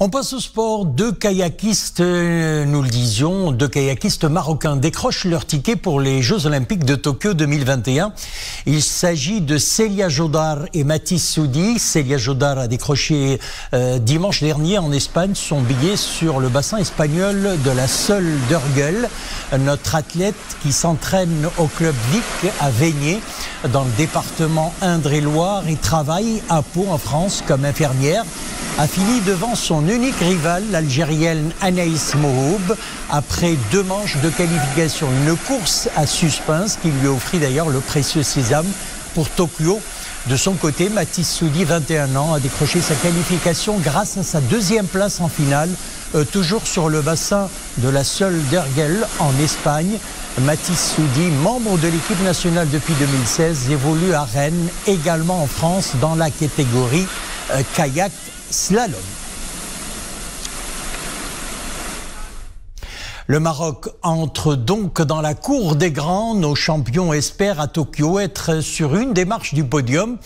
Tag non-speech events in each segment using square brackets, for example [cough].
On passe au sport. Deux kayakistes, euh, nous le disions, deux kayakistes marocains décrochent leur ticket pour les Jeux Olympiques de Tokyo 2021. Il s'agit de Celia Jodar et Mathis Soudi. Celia Jodar a décroché euh, dimanche dernier en Espagne son billet sur le bassin espagnol de la Seule d'Urgel. Notre athlète qui s'entraîne au club Vic à Veigné dans le département Indre-et-Loire et travaille à Pau en France comme infirmière a fini devant son unique rivale, l'Algérienne Anaïs Mohoub, après deux manches de qualification. Une course à suspense qui lui offrit d'ailleurs le précieux sésame pour Tokyo. De son côté, Mathis Soudi, 21 ans, a décroché sa qualification grâce à sa deuxième place en finale, euh, toujours sur le bassin de la Seule d'Ergel en Espagne. Mathis Soudi, membre de l'équipe nationale depuis 2016, évolue à Rennes, également en France, dans la catégorie euh, kayak slalom. Le Maroc entre donc dans la cour des grands. Nos champions espèrent à Tokyo être sur une des marches du podium.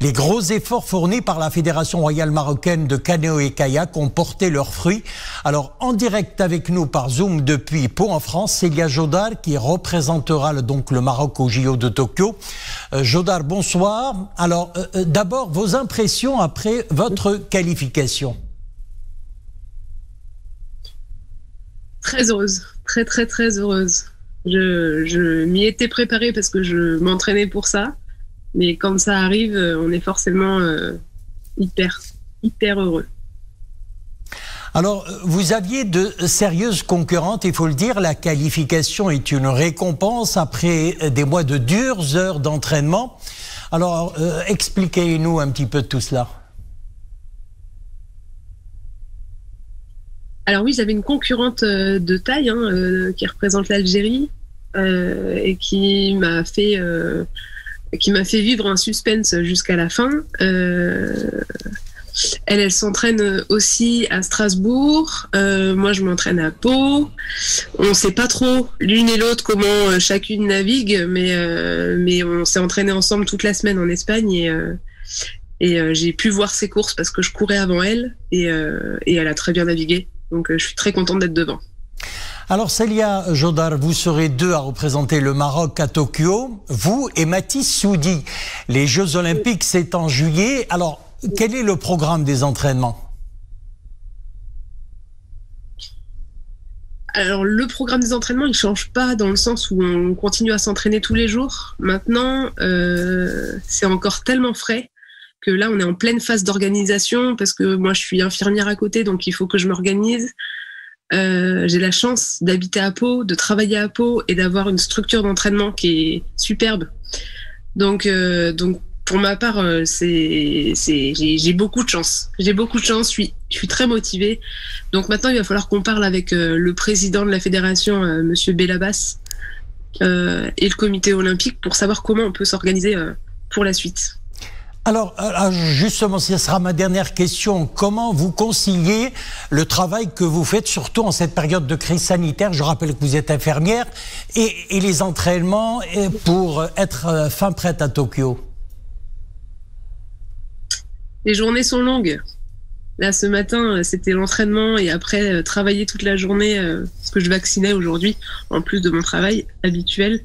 Les gros efforts fournis par la Fédération royale marocaine de canoë et kayak ont porté leurs fruits. Alors, en direct avec nous par Zoom depuis Pau en France, Célia Jodar qui représentera donc le Maroc au JO de Tokyo. Euh, Jodar, bonsoir. Alors, euh, euh, d'abord, vos impressions après votre qualification? Très heureuse, très très très heureuse. Je, m'y étais préparée parce que je m'entraînais pour ça, mais quand ça arrive, on est forcément euh, hyper hyper heureux. Alors, vous aviez de sérieuses concurrentes, il faut le dire. La qualification est une récompense après des mois de dures heures d'entraînement. Alors, euh, expliquez-nous un petit peu tout cela. Alors oui, j'avais une concurrente euh, de taille hein, euh, qui représente l'Algérie euh, et qui m'a fait qui m'a fait vivre un suspense jusqu'à la fin. elle, s'entraîne aussi à Strasbourg. moi, je m'entraîne à Pau. On ne sait pas trop l'une et l'autre comment chacune navigue, mais mais on s'est entraîné ensemble toute la semaine en Espagne et j'ai pu voir ses courses parce que je courais avant elle et elle a très bien navigué. Donc euh, je suis très contente d'être devant. Alors Célia Jodar, vous serez deux à représenter le Maroc à Tokyo, vous et Mathis Soudi. Les Jeux Olympiques, c'est en juillet. Alors, quel est le programme des entraînements? Alors le programme des entraînements, il change pas dans le sens où on continue à s'entraîner tous les jours. Maintenant, euh, c'est encore tellement frais que là, on est en pleine phase d'organisation parce que moi, je suis infirmière à côté, donc il faut que je m'organise. Euh, j'ai la chance d'habiter à Pau, de travailler à Pau et d'avoir une structure d'entraînement qui est superbe. Donc, euh, donc pour ma part, euh, c'est, j'ai, beaucoup de chance. J'ai beaucoup de chance. Je suis, je suis très motivée. Donc maintenant, il va falloir qu'on parle avec le président de la fédération, Monsieur Bellabas, et le comité olympique pour savoir comment on peut s'organiser pour la suite. Alors, euh, justement, ce sera ma dernière question. Comment vous conciliez le travail que vous faites, surtout en cette période de crise sanitaire? Je rappelle que vous êtes infirmière, et, les entraînements pour être euh, fin prête à Tokyo? Les journées sont longues. Là, ce matin, c'était l'entraînement et après, euh, travailler toute la journée, parce que je vaccinais aujourd'hui, en plus de mon travail habituel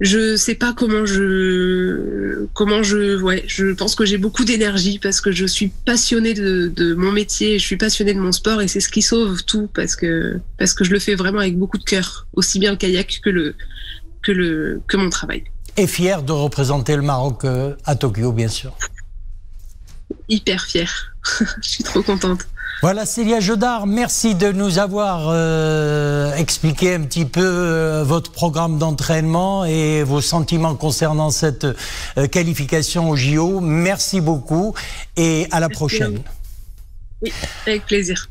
je sais pas comment je comment je ouais je pense que j'ai beaucoup d'énergie parce que je suis passionnée de, de, mon métier je suis passionnée de mon sport et c'est ce qui sauve tout parce que parce que je le fais vraiment avec beaucoup de cœur aussi bien le kayak que le que le que mon travail. Et fier de représenter le Maroc euh, à Tokyo bien sûr. Hyper fier. [laughs] Je suis trop contente voilà, Célia Jodard, merci de nous avoir euh, expliqué un petit peu euh, votre programme d'entraînement et vos sentiments concernant cette euh, qualification au JO. Merci beaucoup et à la prochaine. Oui, avec plaisir.